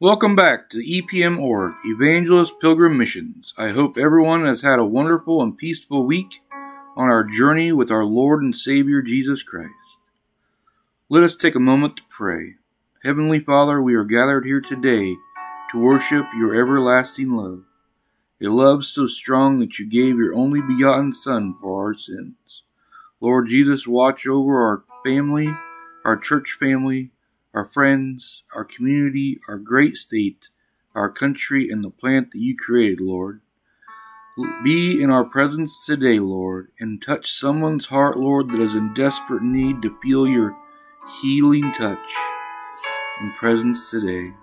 Welcome back to EPM Org, Evangelist Pilgrim Missions. I hope everyone has had a wonderful and peaceful week on our journey with our Lord and Savior Jesus Christ. Let us take a moment to pray. Heavenly Father, we are gathered here today to worship your everlasting love, a love so strong that you gave your only begotten Son for our sins. Lord Jesus, watch over our family, our church family, our friends, our community, our great state, our country, and the planet that you created, Lord. Be in our presence today, Lord, and touch someone's heart, Lord, that is in desperate need to feel your healing touch and presence today.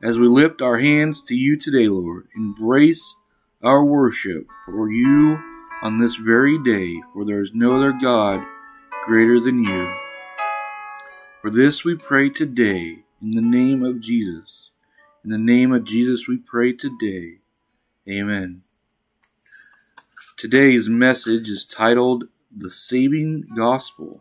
As we lift our hands to you today, Lord, embrace our worship for you on this very day, for there is no other God greater than you. For this we pray today in the name of Jesus. In the name of Jesus we pray today. Amen. Today's message is titled The Saving Gospel.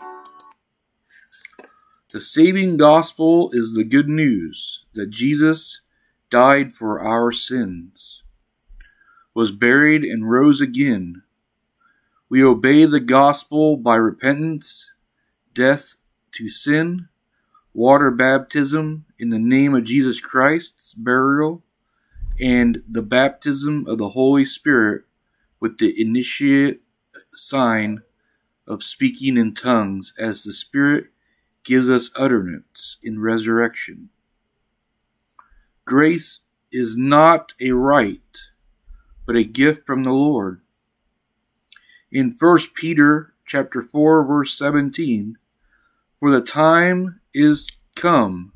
The saving gospel is the good news that Jesus died for our sins, was buried, and rose again. We obey the gospel by repentance, death to sin, water baptism in the name of Jesus Christ's burial, and the baptism of the Holy Spirit with the initiate sign of speaking in tongues as the Spirit gives us utterance in resurrection. Grace is not a right, but a gift from the Lord. In 1 Peter chapter 4 verse 17, for the time is come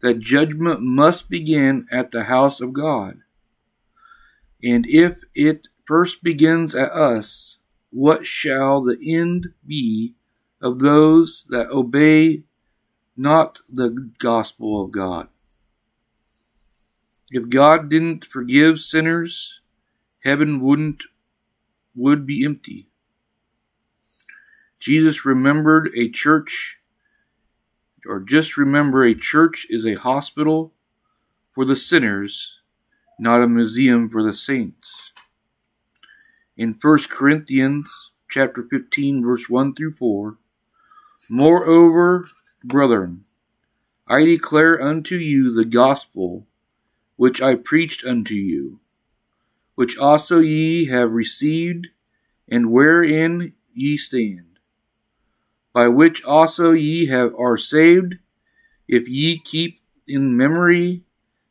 that judgment must begin at the house of God. And if it first begins at us, what shall the end be of those that obey not the gospel of God? If God didn't forgive sinners, heaven wouldn't would be empty. Jesus remembered a church or just remember a church is a hospital for the sinners, not a museum for the saints. In 1 Corinthians chapter 15 verse 1 through 4, Moreover, brethren, I declare unto you the gospel which I preached unto you, which also ye have received, and wherein ye stand by which also ye have are saved, if ye keep in memory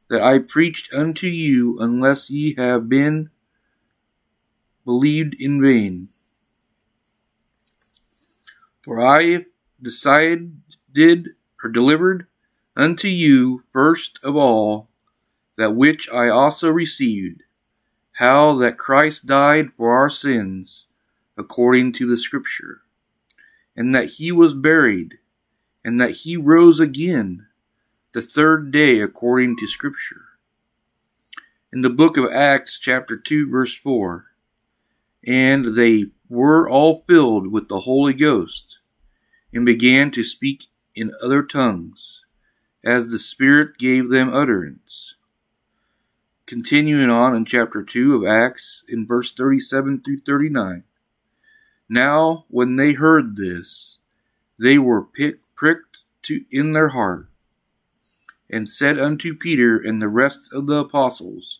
that I preached unto you, unless ye have been believed in vain. For I decided or delivered unto you first of all that which I also received, how that Christ died for our sins according to the Scripture and that he was buried, and that he rose again the third day according to Scripture. In the book of Acts, chapter 2, verse 4, and they were all filled with the Holy Ghost, and began to speak in other tongues, as the Spirit gave them utterance. Continuing on in chapter 2 of Acts, in verse 37 through 39. Now, when they heard this, they were pricked to, in their heart, and said unto Peter and the rest of the apostles,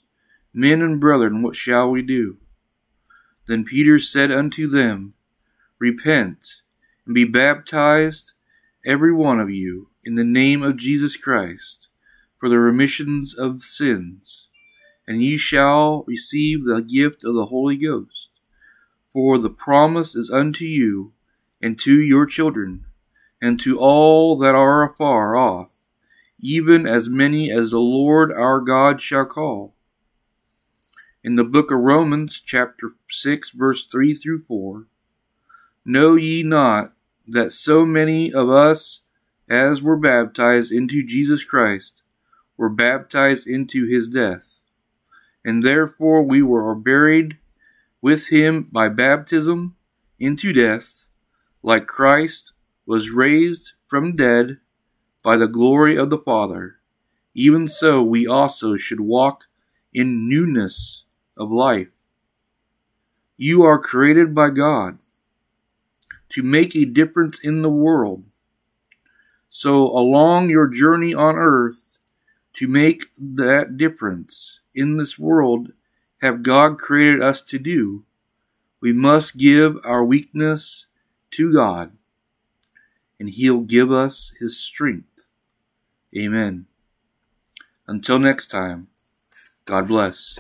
Men and brethren, what shall we do? Then Peter said unto them, Repent, and be baptized, every one of you, in the name of Jesus Christ, for the remissions of sins, and ye shall receive the gift of the Holy Ghost. For the promise is unto you, and to your children, and to all that are afar off, even as many as the Lord our God shall call. In the book of Romans, chapter 6, verse 3 through 4, Know ye not that so many of us as were baptized into Jesus Christ were baptized into his death? And therefore we were buried with him by baptism into death, like Christ was raised from dead by the glory of the Father, even so we also should walk in newness of life. You are created by God to make a difference in the world. So, along your journey on earth, to make that difference in this world, have God created us to do, we must give our weakness to God, and He'll give us His strength. Amen. Until next time, God bless.